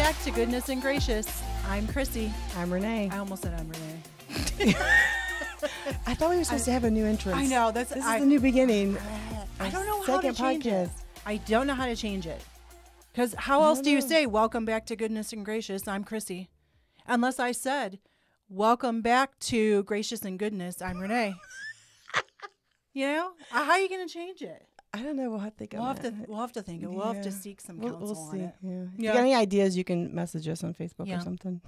back to Goodness and Gracious. I'm Chrissy. I'm Renee. I almost said I'm Renee. I thought we were supposed to have a new entrance. I know, that's- this I- is the new beginning. I Our don't know how to change it. podcast. I don't know how to change it. Because how else don't you know. say, Welcome back to Goodness and Gracious? I'm Chrissy. Unless I said, Welcome back to Gracious and Goodness. I'm Renee. you know? How are you going to change it? I don't know. We'll have to think We'll have about to, it. we'll have to think. We'll have to seek some We'll, counsel we'll on see. it. Yeah. If Yeah. you got any ideas, you can message us on Facebook Yeah. or something.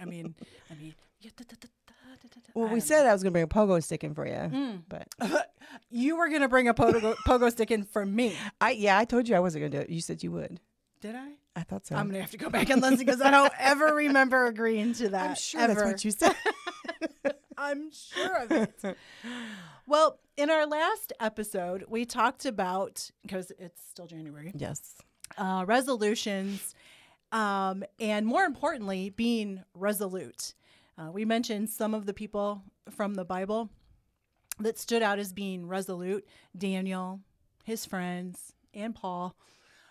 I mean, I mean, yeah, da, da, da, da, da, da, Well, I we don't said I was going to bring a pogo stick in for you, Mm. but you were gonna bring a pogo, pogo stick in for me. I yeah, I told you I wasn't going to do it. You said you would. Did I? I thought so. I'm gonna have to go back and listen because I don't ever remember agreeing to that. I'm sure ever. that's what you said. I'm sure of it. well, in our last episode, we talked about because it's still January yes. uh, resolutions, um, and more importantly, being resolute. Uh, we mentioned some of the people from the Bible that stood out as being resolute Daniel, his friends, and Paul.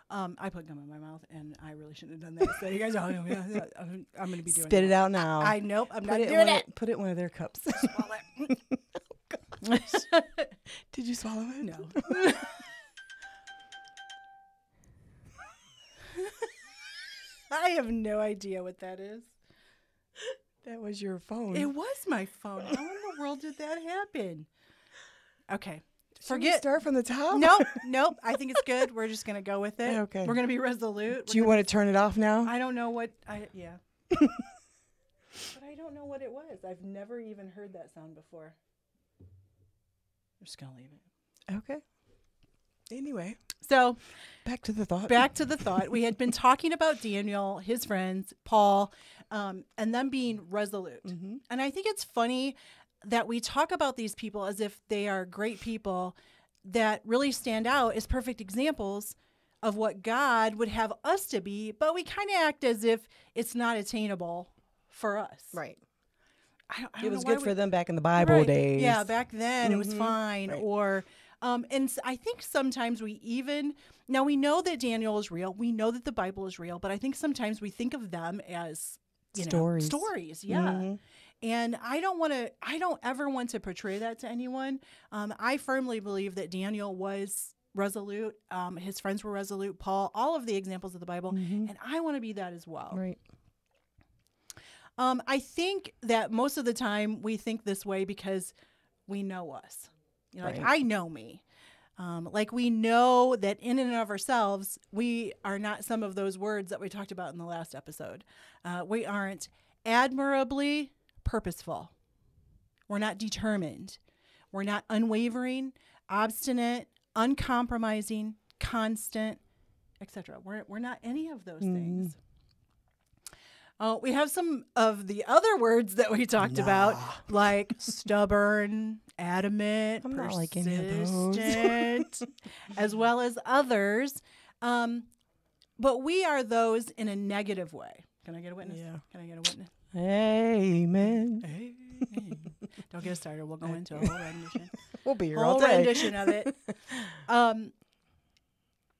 Um, I put gum in my mouth, and I really shouldn't have done that. So you guys, oh, yeah, I'm, I'm going to be doing Spit it out now. I nope, I'm put not it doing it. Put it in one of their cups. Swallow it. Did you swallow it? no. I have no idea what that is. That was your phone. It was my phone. How in the world did that happen? Okay. Forget. start from the top. Nope. Nope. I think it's good. We're just gonna go with it. Okay. We're gonna be resolute. Do you want to turn it off now? I don't know what I yeah. but I don't know what it was. I've never even heard that sound before. I'm just gonna leave it. okay. Anyway, So back to the thought. back to the thought. We had been talking about Daniel, his friends, Paul, um, and them being resolute. Mhm. And I think it's funny that we talk about these people as if they are great people that really stand out as perfect examples of what God would have us to be, but we kind of act as if it's not attainable for us. Right. I don't, I It don't was know why good for them back in the Bible Right. days. Yeah, back then it was Mhm. fine. Right. Or, um, and I think sometimes we even now we know that Daniel is real. We know that the Bible is real, but I think sometimes we think of them as you know, Stories. stories. Yeah. Mhm. And I don't want to. I don't ever want to portray that to anyone. Um, I firmly believe that Daniel was resolute. Um, his friends were resolute. Paul, all of the examples of the Bible, Mhm. and I want to be that as well. Right. Um, I think that most of the time we think this way because we know us. You know, like I know me. Um, like we know that in and of ourselves, we are not some of those words that we talked about in the last episode. Uh, we aren't admirably purposeful. We're not determined. We're not unwavering, obstinate, uncompromising, constant, etc. We're, we're not any of those things. Oh, we have some of the other words that we talked about, like stubborn, adamant, I'm not like any of those. as well as others. Um, but we are those in a negative way. Can I get a witness? Yeah. Can I get a witness? Amen. Hey. Don't get started. We'll go into a whole rendition. We'll be here all whole day. rendition of it. Um,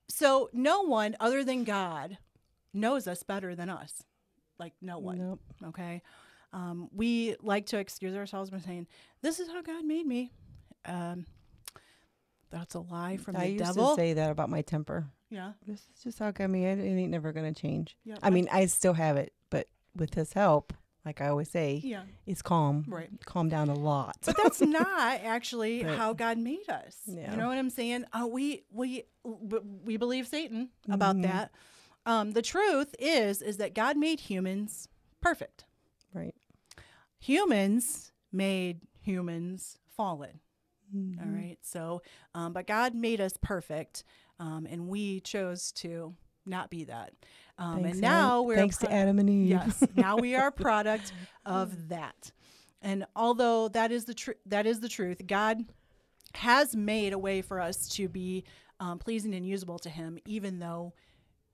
so no one other than God knows us better than us. Like no one. Nope. Okay. Um, we like to excuse ourselves by saying, "This is how God made me." Um, that's a lie from I the used devil. to say that about my temper. yeah. This is just how God made it, it ain't never gonna change. Yeah. I mean, I still have it, but with his help, like I always say, Yeah. it's calm. Right. Calm down a lot. But that's not actually But- how God made us. Yeah. You know what I'm saying? Uh, we we we believe Satan about Mhm. that. Um, the truth is is that God made humans perfect. right. Humans made humans fallen. Mhm. All right. So, um, but God made us perfect, um, and we chose to not be that. Um, Thanks, and now Adam. we're thanks to Adam and Eve. Yes. now we are a product of that. And although that is the truth, that is the truth. God has made a way for us to be um, pleasing and usable to Him, even though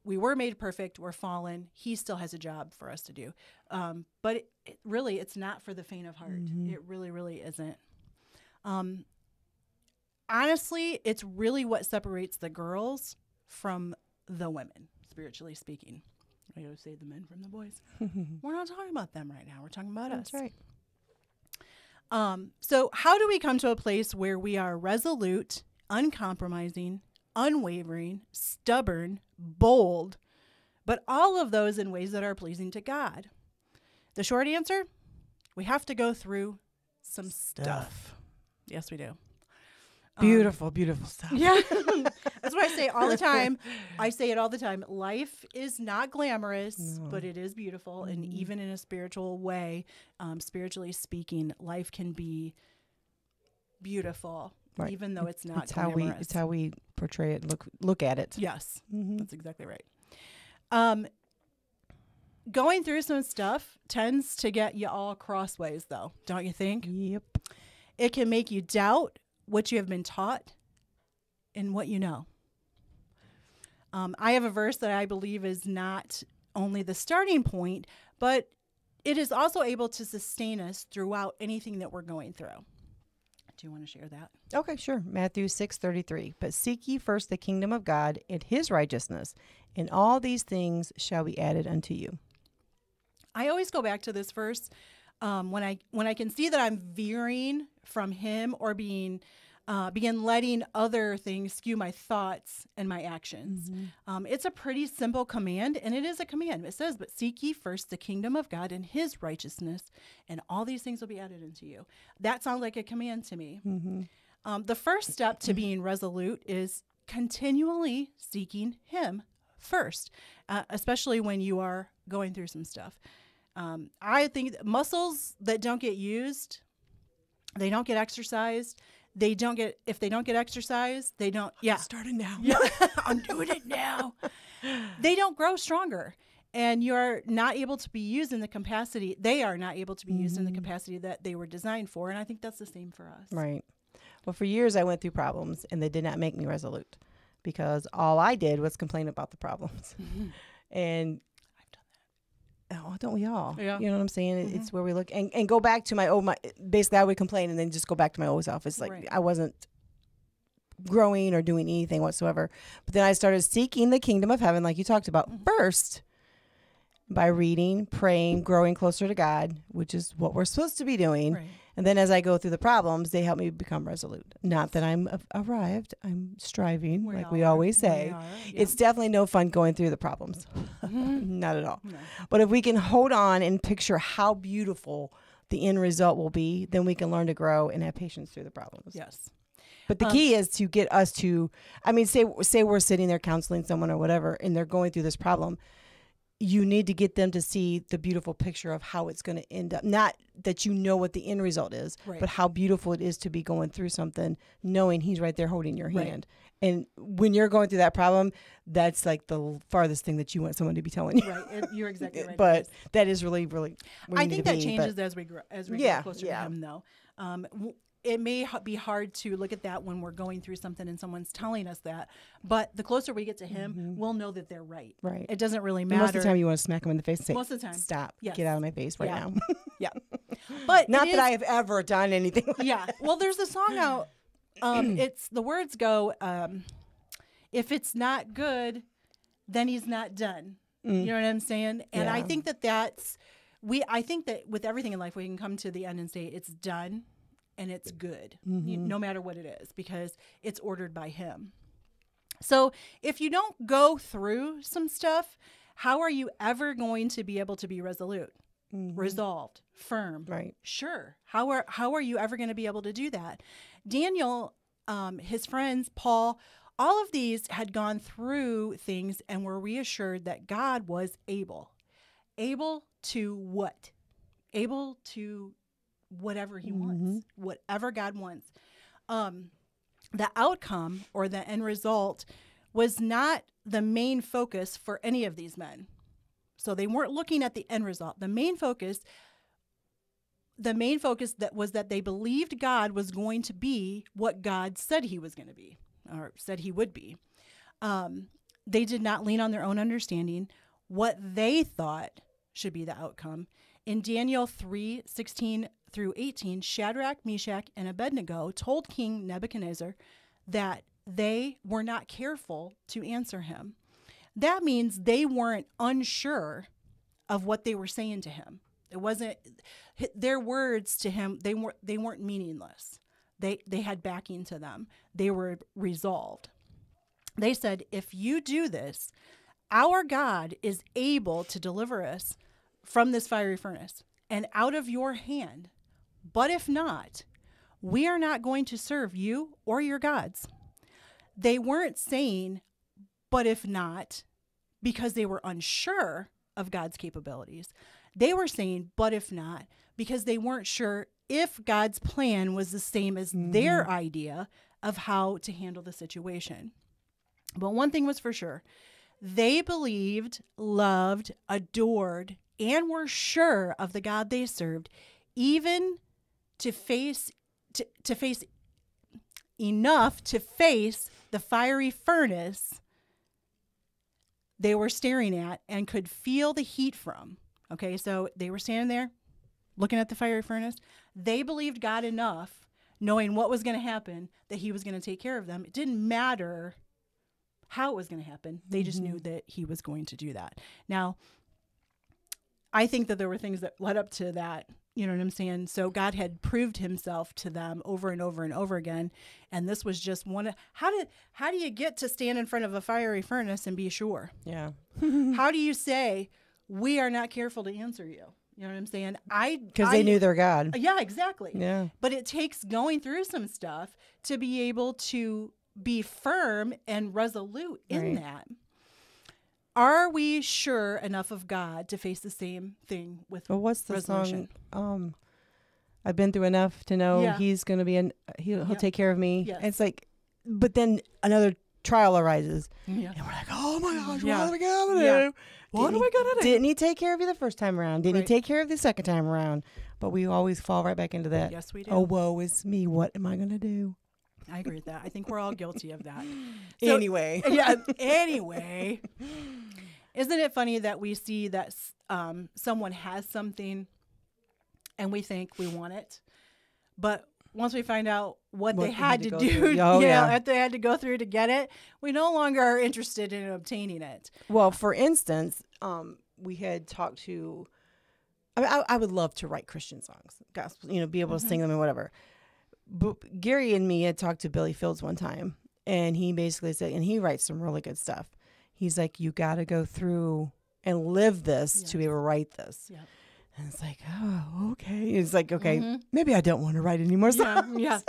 we were made perfect, we're fallen. He still has a job for us to do. Um, but it, it really, it's not for the faint of heart. Mhm. It really, really isn't. Um, honestly, it's really what separates the girls from the women, spiritually speaking. I always say the men from the boys. We're not talking about them right now. We're talking about us. That's us. right. Um, so, how do we come to a place where we are resolute, uncompromising, unwavering, stubborn, bold, but all of those in ways that are pleasing to God? The short answer we have to go through some stuff. Stuff. Yes, we do. Um, Beautiful, beautiful stuff. yeah. That's what I say all the time. I say it all the time. Life is not glamorous, No. but it is beautiful. And even in a spiritual way, um, spiritually speaking, life can be beautiful, Right. even though it's not It's how we glamorous. it's how we portray it. Look look at it. yes, Mhm. that's exactly right. Um, going through some stuff tends to get you all crossways, though, don't you think? Yep. It can make you doubt what you have been taught and what you know. Um, I have a verse that I believe is not only the starting point, but it is also able to sustain us throughout anything that we're going through. Do you want to share that? Okay, sure. Matthew six thirty three. But seek ye first the kingdom of God and his righteousness, and all these things shall be added unto you. I always go back to this verse um, when I when I can see that I'm veering from Him or being uh, begin letting other things skew my thoughts and my actions. Um, it's a pretty simple command, and it is a command. It says, "But seek ye first the kingdom of God and His righteousness, and all these things will be added unto you." That sounds like a command to me. Um, the first step to being resolute is continually seeking Him first, uh, especially when you are going through some stuff. Um, I think muscles that don't get used, they don't get exercised. They don't get if they don't get exercised, they don't. Yeah, Started now. yeah, I'm doing it now. They don't grow stronger, and you're not able to be used in the capacity. They are not able to be used in the capacity that they were designed for, and I think that's the same for us. Right. Well, for years I went through problems and they did not make me resolute because all I did was complain about the problems. and oh, don't we all? Yeah. You know what I'm saying? It- It's where we look and, and go back to my old my basically I would complain and then just go back to my old self. It's like Right. I wasn't growing or doing anything whatsoever. But then I started seeking the kingdom of heaven, like you talked about, first by reading, praying, growing closer to God, which is what we're supposed to be doing. Right. And then as I go through the problems, they help me become resolute. Not that I'm a- arrived, I'm striving, like we always say. are, yeah. It's definitely no fun going through the problems. Not at all. No. But if we can hold on and picture how beautiful the end result will be, then we can learn to grow and have patience through the problems. Yes. But the Um, key is to get us to I mean say say we're sitting there counseling someone or whatever and they're going through this problem. You need to get them to see the beautiful picture of how it's going to end up. Not that you know what the end result is, Right. but how beautiful it is to be going through something knowing he's right there holding your Right. And when you're going through that problem, that's like the farthest thing that you want someone to be telling you. Right. It- you're exactly right. but that is really, really. I think that be, changes as we grow, as we Yeah, get closer yeah. to him, though. Um, w- it may be hard to look at that when we're going through something and someone's telling us that, but the closer we get to him, we'll know that they're right. Right. It doesn't really And matter. Most of the time, you want to smack him in the face and say, Most of the time. "Stop! Yes. Get out of my face right Yeah. now." yeah. But Not that is- I have ever done anything. Like yeah. Well, there's a song out. Um, it's the words go, um, if it's not good, then he's not done. You know what I'm saying? And I Mm. Think that that's we. I think that with everything in life, we can come to the end and say it's done, and it's good, Mm-hmm. no matter what it is, because it's ordered by Him. So if you don't go through some stuff, how are you ever going to be able to be resolute, resolved, firm? Mm-hmm. Right. Sure. How are how are you ever going to be able to do that? Daniel, um, his friends, Paul, all of these had gone through things and were reassured that God was able, able to what, able to whatever He wants, whatever God wants. Um, the outcome or the end result was not the main focus for any of these men. So they weren't looking at the end result. The main focus the main focus that was that they believed God was going to be what God said he was going to be or said he would be. Um, they did not lean on their own understanding, what they thought should be the outcome. In Daniel 3 16 through 18, Shadrach, Meshach, and Abednego told King Nebuchadnezzar that they were not careful to answer him. that means they weren't unsure of what they were saying to him. It wasn't their words to him. They weren't they weren't meaningless. They they had backing to them. They were resolved. They said, "If you do this, our God is able to deliver us from this fiery furnace and out of your hand. But if not, we are not going to serve you or your gods." They weren't saying, "But if not," because they were unsure of God's capabilities. They were saying, but if not, because they weren't sure if God's plan was the same as their mm-hmm. idea of how to handle the situation. But one thing was for sure they believed, loved, adored, and were sure of the God they served, even to face to, to face enough to face the fiery furnace they were staring at and could feel the heat from. Okay, so they were standing there looking at the fiery furnace. They believed God enough, knowing what was going to happen, that He was going to take care of them. It didn't matter how it was going to happen, they just knew mm-hmm. that He was going to do that. Now, I think that there were things that led up to that. You know what I'm saying? So God had proved himself to them over and over and over again. And this was just one of how did how do you get to stand in front of a fiery furnace and be sure? Yeah. how do you say we are not careful to answer you? You know what I'm saying? I Because they knew their God. Yeah, exactly. Yeah. But it takes going through some stuff to be able to be firm and resolute in Right. that. Are we sure enough of God to face the same thing with But what's the resolution? song? Um, I've been through enough to know Yeah. he's going to be an he'll, he'll Yep. take care of me. Yes. It's like, but then another trial arises, Yeah. and we're like, oh my gosh, Yeah. what are we gonna do? What Didn't are we he- gonna do? Didn't he take care of you the first time around? Didn't Right. he take care of you the second time around? But we always fall right back into that. Yes, we do. Oh, woe is me. What am I gonna do? I agree with that. I think we're all guilty of that. So- anyway, yeah. Anyway, isn't it funny that we see that um, someone has something and we think we want it, but once we find out what, What they had to, go do, through. you Oh, know, yeah. what they had to go through to get it, we no longer are interested in obtaining it. Well, for instance, um, we had talked to. I, mean, I, I would love to write Christian songs, gospel, you know, be able to sing them and whatever. But Gary and me had talked to Billy Fields one time, and he basically said, and he writes some really good stuff. He's like, you got to go through and live this to be able to write this. Yep. And it's like, oh, okay. It's like, okay, Mhm. maybe I don't want to write any more Yeah, songs. yeah.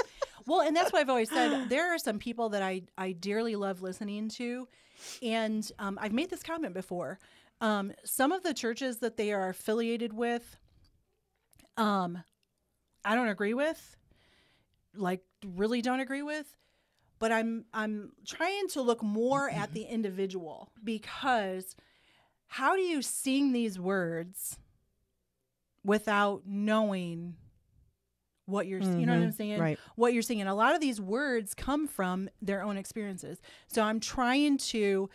Well, and that's why I've always said there are some people that I, I dearly love listening to. And um, I've made this comment before. Um, some of the churches that they are affiliated with, um, I don't agree with, like really don't agree with. But I'm I'm trying to look more at the individual because how do you sing these words without knowing what you're you know what I'm Mhm, saying? right. What you're saying. A lot of these words come from their own experiences. So I'm trying to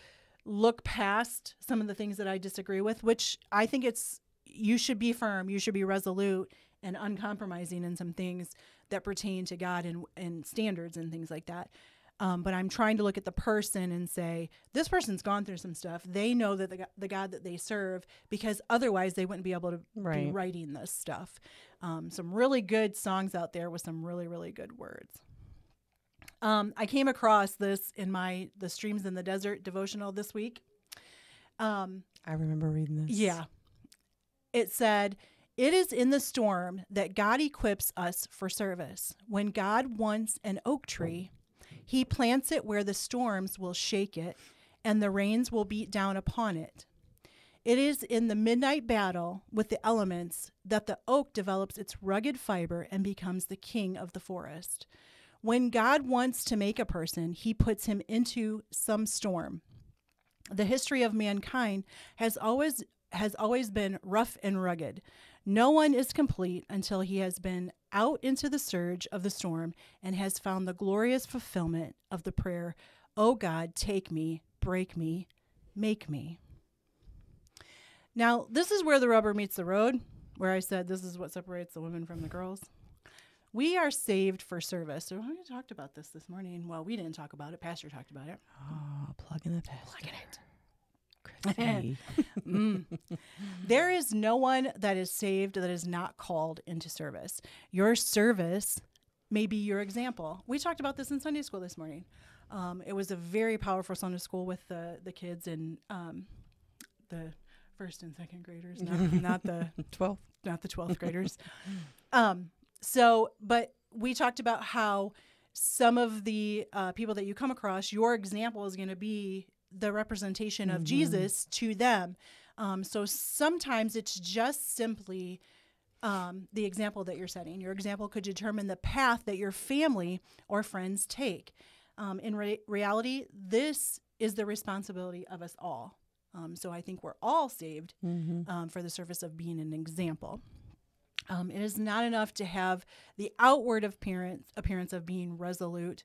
look past some of the things that I disagree with, which I think it's you should be firm, you should be resolute and uncompromising in some things that pertain to God and, and standards and things like that. Um, but I'm trying to look at the person and say, this person's gone through some stuff. They know that the, the God that they serve, because otherwise they wouldn't be able to be writing this stuff. Um, some really good songs out there with some really, really good words. Um, I came across this in my the Streams in the Desert devotional this week. Um, I remember reading this. yeah. It said, It is in the storm that God equips us for service. When God wants an oak tree, he plants it where the storms will shake it and the rains will beat down upon it. It is in the midnight battle with the elements that the oak develops its rugged fiber and becomes the king of the forest. When God wants to make a person, he puts him into some storm the history of mankind has always has always been rough and rugged. No one is complete until he has been out into the surge of the storm and has found the glorious fulfillment of the prayer, "Oh God, take me, break me, make me." Now, this is where the rubber meets the road, where I said this is what separates the women from the girls. We are saved for service. So we talked about this this morning. Well, we didn't talk about it. Pastor talked about it. Oh, plug in the past. Look at it. Mm. There is no one that is saved that is not called into service. Your service may be your example. We talked about this in Sunday school this morning. Um, it was a very powerful Sunday school with the the kids and um, the first and second graders, not, not the 12th, not the 12th graders. Um, so, but we talked about how some of the uh, people that you come across, your example is going to be the representation of Jesus to them. Um, so sometimes it's just simply um, the example that you're setting. Your example could determine the path that your family or friends take. Um, in re- reality, this is the responsibility of us all. Um, so I think we're all saved um, for the service of being an example. Um, it is not enough to have the outward appearance appearance of being resolute.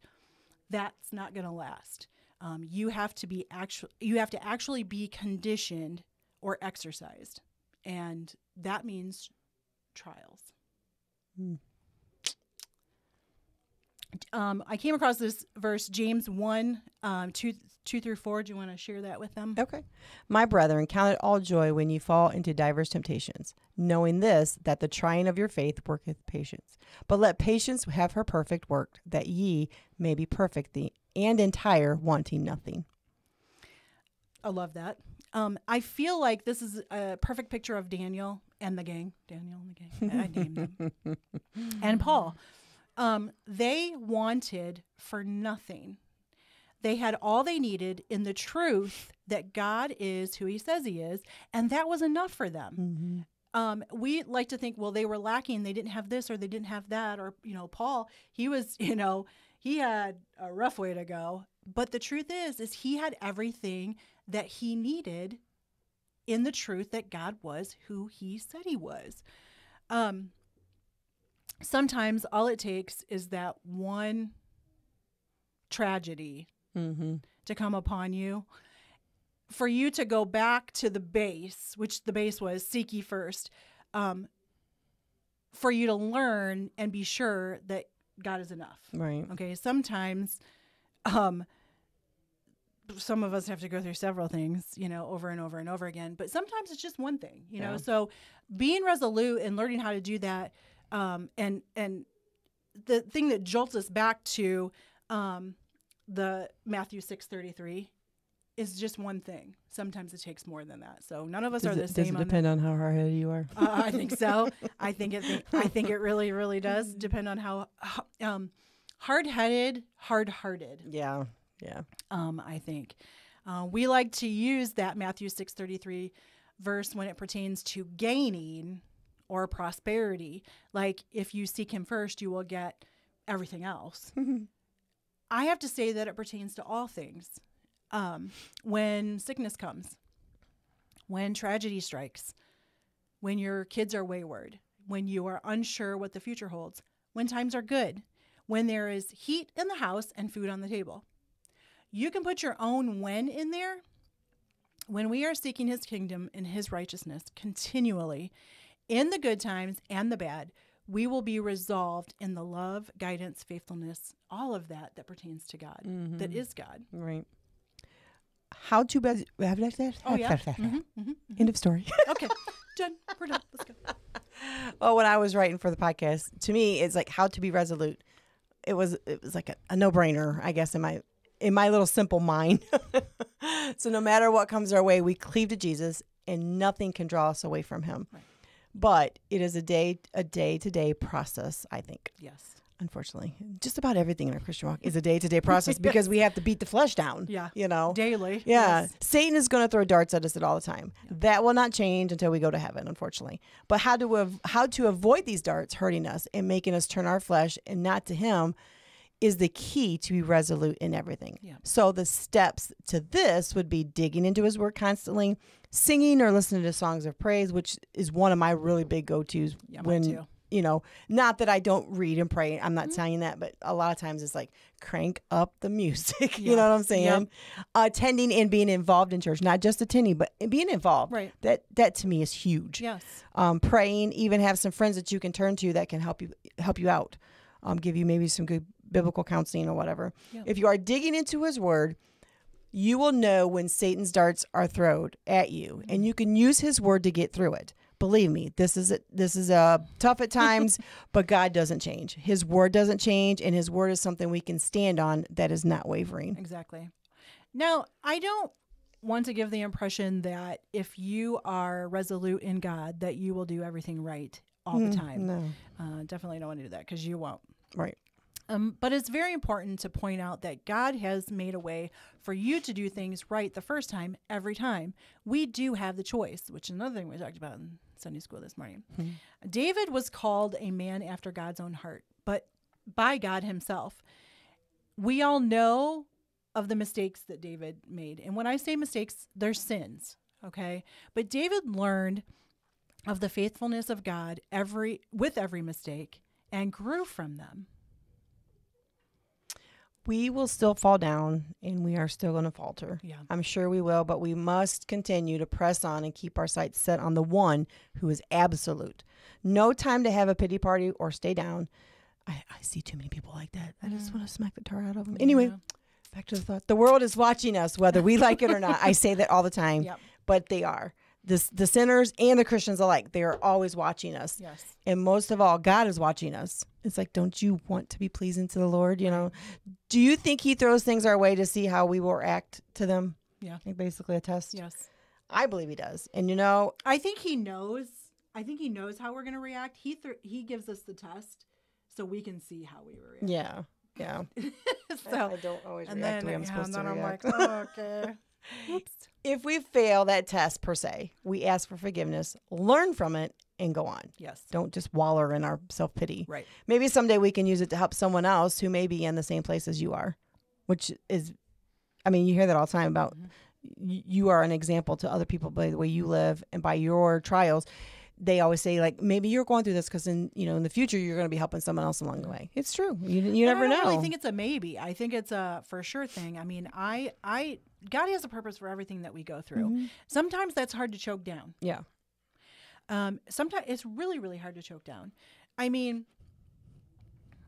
That's not going to last. Um, you have to be actual. You have to actually be conditioned or exercised, and that means trials. Um, I came across this verse, James one, um, two, two through four. Do you want to share that with them? Okay. My brethren, count it all joy when you fall into diverse temptations, knowing this, that the trying of your faith worketh patience. But let patience have her perfect work, that ye may be perfect the, and entire, wanting nothing. I love that. Um, I feel like this is a perfect picture of Daniel and the gang. Daniel and the gang. I named them. and Paul. Um, they wanted for nothing. They had all they needed in the truth that God is who he says he is, and that was enough for them. Um, we like to think, well, they were lacking. They didn't have this or they didn't have that. Or, you know, Paul, he was, you know, he had a rough way to go. But the truth is, is he had everything that he needed in the truth that God was who he said he was. Um, sometimes all it takes is that one tragedy Mm-hmm. to come upon you for you to go back to the base which the base was seek ye first um, for you to learn and be sure that god is enough. Right. okay sometimes um, some of us have to go through several things you know over and over and over again but sometimes it's just one thing you know? So being resolute and learning how to do that um, and and the thing that jolts us back to um, the matthew 633 is just one thing sometimes it takes more than that so none of us Does are the it, does same it on that. depend on how hard-headed you are? Uh, I think so. I think it. I think it really, really does depend on how um, hard-headed, hard-hearted. Yeah. Yeah. Um, I think uh, we like to use that Matthew six thirty-three verse when it pertains to gaining or prosperity. Like if you seek Him first, you will get everything else. I have to say that it pertains to all things. Um, when sickness comes, when tragedy strikes, when your kids are wayward, when you are unsure what the future holds, when times are good, when there is heat in the house and food on the table. You can put your own when in there. When we are seeking his kingdom and his righteousness continually, in the good times and the bad, we will be resolved in the love, guidance, faithfulness, all of that that pertains to God, that is God. Right. How to best have that? Oh, yeah. Mhm, mhm. End of story. Okay, done. We're done. Let's go. well, when I was writing for the podcast, to me, it's like how to be resolute. It was it was like a, a no brainer, I guess, in my in my little simple mind. so no matter what comes our way, we cleave to Jesus, and nothing can draw us away from Him. Right. But it is a day a day to day process. I think, Yes. Unfortunately, just about everything in our Christian walk is a day to day process because we have to beat the flesh down. Yeah. you know. Daily. Yeah, Yes. Satan is going to throw darts at us at all the time. That will not change until we go to heaven, unfortunately. But how to how to avoid these darts hurting us and making us turn our flesh and not to Him is the key to be resolute in everything. Yeah. So the steps to this would be digging into His Word constantly, singing or listening to songs of praise, which is one of my really big go tos Yeah, when. You know, not that I don't read and pray. I'm not saying that, but a lot of times it's like crank up the music. you know what I'm saying? Yep. Attending and being involved in church, not just attending, but being involved. Right. That that to me is huge. Yes. Um, praying, even have some friends that you can turn to that can help you help you out, um, give you maybe some good biblical counseling or whatever. Yep. If you are digging into His Word, You will know when Satan's darts are thrown at you, and you can use his word to get through it. Believe me, this is a, this is uh, tough at times, but God doesn't change. His word doesn't change, and His word is something we can stand on that is not wavering. Exactly. Now, I don't want to give the impression that if you are resolute in God, that you will do everything right all the time. Mm, No, Uh, definitely don't want to do that because you won't. right. Um, but it's very important to point out that God has made a way for you to do things right the first time, every time. We do have the choice, which is another thing we talked about in Sunday school this morning. David was called a man after God's own heart, but by God himself. We all know of the mistakes that David made. And when I say mistakes, they're sins, okay? But David learned of the faithfulness of God every with every mistake and grew from them. We will still fall down, and we are still going to falter. Yeah. I'm sure we will, but we must continue to press on and keep our sights set on the one who is absolute. No time to have a pity party or stay down. I, I see too many people like that. I just want to smack the tar out of them. Anyway, Yeah. back to the thought. The world is watching us, whether we like it or not. I say that all the time, Yep. but they are. The, the sinners and the Christians alike, they are always watching us. Yes. And most of all, God is watching us. It's like, don't you want to be pleasing to the Lord? You know, do you think He throws things our way to see how we will react to them? Yeah. Like basically a test. Yes. I believe He does. And you know, I think he knows. I think he knows how we're going to react. He th- he gives us the test so we can see how we react. yeah, yeah. so I don't always and react then, the way I'm yeah, supposed and to then I'm react. like, oh, okay. Whoops. if we fail that test per se, we ask for forgiveness, learn from it, and go on. Yes. Don't just waller in our self pity. Right. Maybe someday we can use it to help someone else who may be in the same place as you are, which is, I mean, you hear that all the time about mm-hmm. y- you are an example to other people by the way you live and by your trials. They always say like maybe you're going through this because in you know in the future you're going to be helping someone else along the way. It's true. You you never I don't know. really think it's a maybe. I think it's a for sure thing. I mean, I I God has a purpose for everything that we go through. Mm-hmm. Sometimes that's hard to choke down. yeah. Um, sometimes it's really, really hard to choke down. I mean,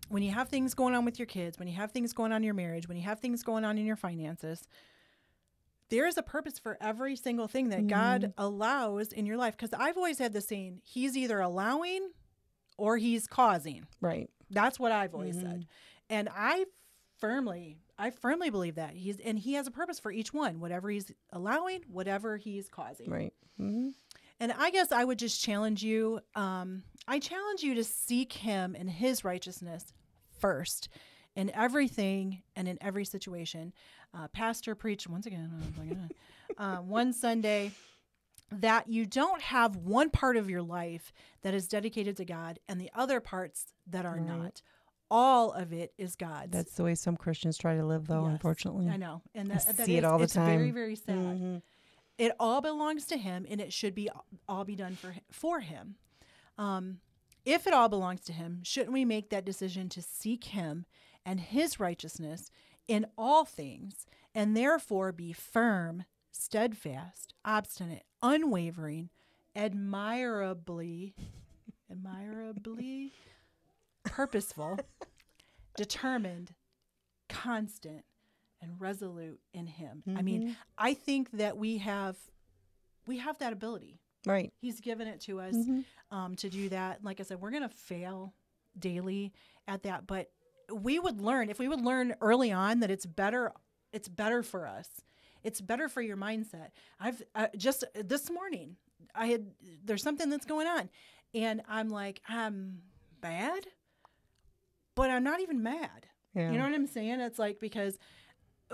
when you have things going on with your kids, when you have things going on in your marriage, when you have things going on in your finances, there is a purpose for every single thing that God allows in your life. Because I've always had the saying, He's either allowing or He's causing. Right. That's what I've always said. And I firmly, I firmly believe that he's, and he has a purpose for each one, whatever he's allowing, whatever he's causing. Right. hmm And I guess I would just challenge you. Um, I challenge you to seek Him and His righteousness first in everything and in every situation. Uh, Pastor preached once again uh, one Sunday that you don't have one part of your life that is dedicated to God and the other parts that are not. All of it is God's. That's the way some Christians try to live, though. Yes, unfortunately, I know, and I that, that see it all the it's Very, time. very sad. Mhm. It all belongs to Him, and it should be all be done for for Him. Um, if it all belongs to Him, shouldn't we make that decision to seek Him and His righteousness in all things, and therefore be firm, steadfast, obstinate, unwavering, admirably, admirably purposeful, determined, constant, and resolute in Him. I mean, I think that we have we have that ability. right. He's given it to us Mm-hmm. um, to do that. Like I said, we're gonna fail daily at that, but we would learn if we would learn early on that it's better. It's better for us. It's better for your mindset. I've uh, just this morning I had there's something that's going on, and I'm like I'm bad, but I'm not even mad. Yeah. You know what I'm saying? It's like because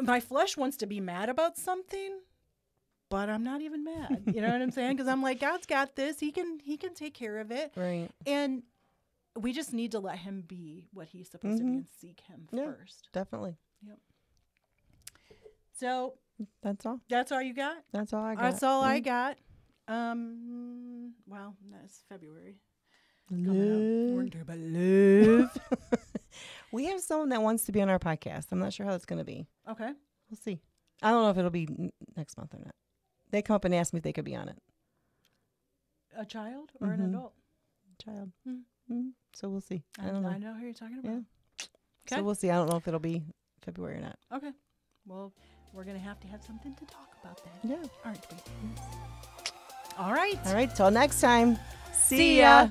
my flesh wants to be mad about something, but I'm not even mad. You know what I'm saying? Because I'm like, God's got this. He can he can take care of it. Right. And we just need to let him be what he's supposed to be Mhm. and seek him Yeah. first. Definitely. Yep. So That's all. that's all you got? That's all I got. That's all I Mhm. got. Um well, that's February. Coming up. We're Love. about love. we have someone that wants to be on our podcast. I'm not sure how that's going to be. okay. We'll see. I don't know if it'll be n- next month or not. They come up and ask me if they could be on it. A child or Mhm. an adult? Child. Hmm. Mm, so we'll see. I, don't know. I know who you're talking about. Yeah. So we'll see. I don't know if it'll be February or not. Okay. Well, we're going to have to have something to talk about then. Yeah. Aren't we? All right. All right. Till next time. See, see ya. ya.